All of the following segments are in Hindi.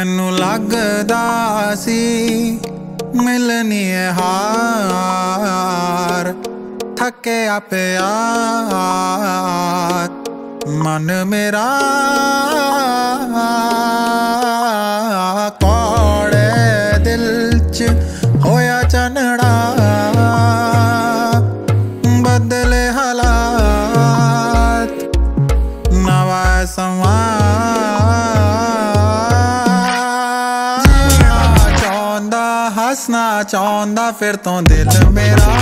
ਮੈਨੂੰ ਲੱਗਦਾ ਸੀ ਮਿਲਨੀ ਹਾਰ ਥੱਕਿਆ ਪਿਆ ਮਨ ਮੇਰਾ ਕੋੜੇ ਦਿਲ ਚ ਹੋਇਆ ਚਨੜਾ ਬਦਲੇ ਹਾਲਾਤ ਨਵਾਂ ਸਮਾਂ ਹੱਸਣਾ ਚਾਹੁੰਦਾ ਫਿਰ ਤੋਂ ਦਿਲ ਮੇਰਾ।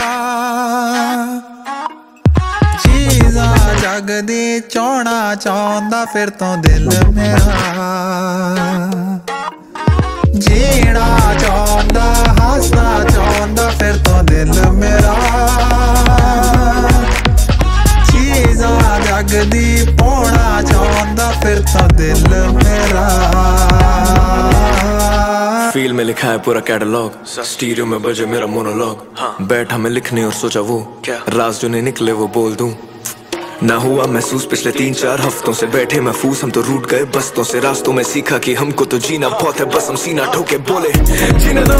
ਚੀਜ਼ਾਂ ਜਗ ਦੀ ਚਾਹਣਾ ਚਾਹੁੰਦਾ ਫਿਰ ਤੋਂ ਦਿਲ ਮੇਰਾ। ਜੀਣਾ ਚਾਹੁੰਦਾ, ਹੱਸਣਾ ਚਾਹੁੰਦਾ ਫਿਰ ਤੋਂ ਦਿਲ ਮੇਰਾ। ਚੀਜ਼ਾਂ ਜਗ ਦੀ ਪਾਉਣਾ ਚਾਹੁੰਦਾ ਫਿਰ ਤੋਂ ਦਿਲ फील में लिखा है पूरा कैटलॉग स्टीरियो में बजे मेरा मोनोलॉग बैठा मैं लिखने और सोचा वो। क्या? राज जो नहीं निकले वो बोल दूँ। ना हुआ महसूस पिछले तीन चार हफ्तों से। बैठे महफूस हम तो रूट गए बस्तों से। रास्तों में सीखा कि हमको तो जीना बहुत है। बस हम सीना ठोके बोले जीना दो।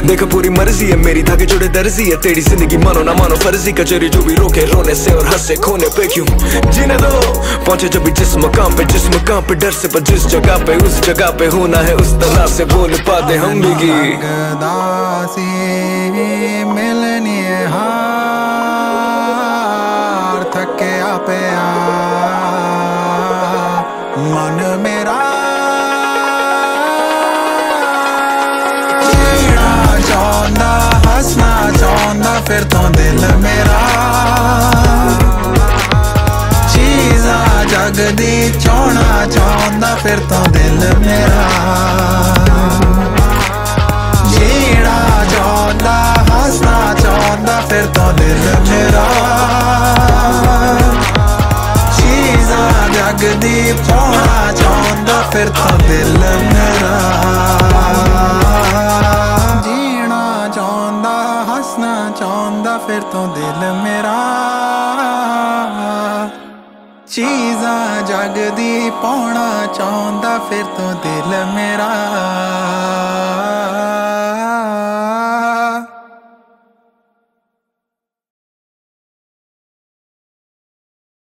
देखो पूरी मर्ज़ी है, मेरी धागे जुड़े दर्जी है। तेरी ज़िंदगी मानो ना मानो फर्जी कचेरी जो भी रोके, रोने से और हंसे खोने पे क्यों? जीने दो। पहुँचे जब भी जिस मकाम पे जिस मकाम पे, डर से पर जिस जगह पे, उस जगह पे होना है, उस तरह से बोल पा दे हम भी की। मिलनी है हार, थके आप ਚੀਜ਼ਾਂ ਚੋਣਾ ਚਾਹੁੰਦਾ, ਫਿਰ ਤੋਂ ਦਿਲ ਮੇਰਾ। ਜੀਣਾ ਚਾਹੁੰਦਾ, ਹੱਸਣਾ ਚਾਹੁੰਦਾ, ਫਿਰ ਤੋਂ ਦਿਲ ਮੇਰਾ। ਚੀਜ਼ਾਂ ਜਗ ਦੀ ਚਾਹੁੰਦਾ, ਫਿਰ ਤੋਂ ਦਿਲ ਮੇਰਾ। ਜੀਣਾ ਚਾਹੁੰਦਾ, ਹੱਸਣਾ ਚਾਹੁੰਦਾ, ਫਿਰ ਤੋਂ ਦਿਲ ਮੇਰਾ। ਚੀਜ਼ਾਂ ਜਗ ਦੀ ਪਾਉਣਾ ਚਾਹੁੰਦਾ ਫਿਰ ਤੂੰ ਦਿਲ ਮੇਰਾ